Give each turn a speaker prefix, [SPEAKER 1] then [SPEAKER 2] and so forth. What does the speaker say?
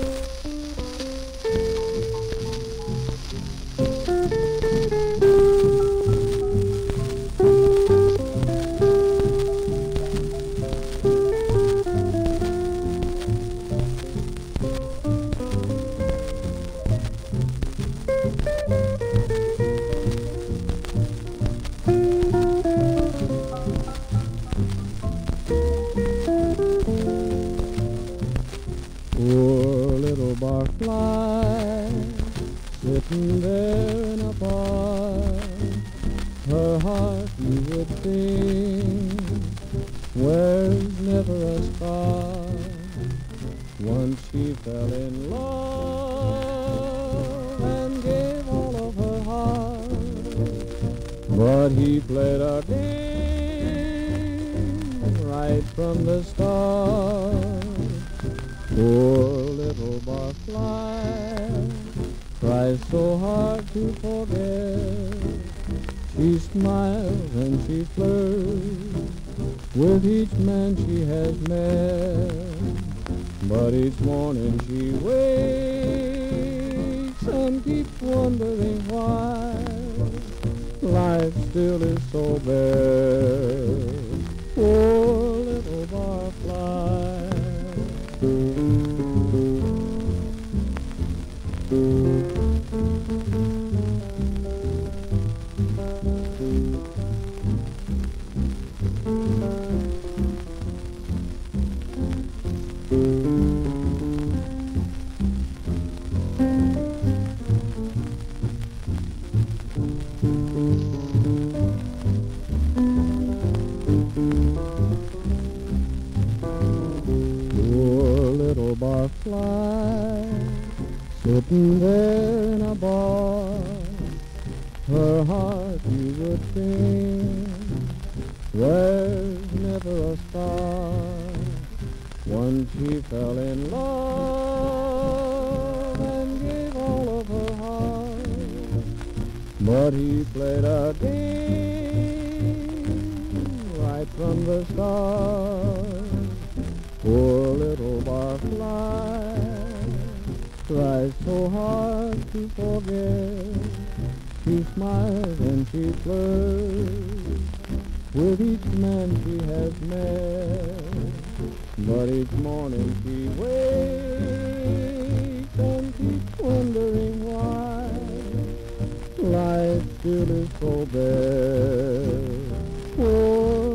[SPEAKER 1] Poor barfly sitting there in a bar. Her heart you would think wears never a scar. Once she fell in love and gave all of her heart, but he played a game right from the start. Barfly tries so hard to forget. She smiles and she flirts with each man she has met. But each morning she wakes and keeps wondering why life still is so bare. Barfly sitting there in a bar. Her heart you would think there's never a star. Once she fell in love and gave all of her heart, but he played a game right from the start. Poor little barfly tries so hard to forget. She smiles and she flirts with each man she has met. But each morning she wakes and keeps wondering why life still is so bare. Oh,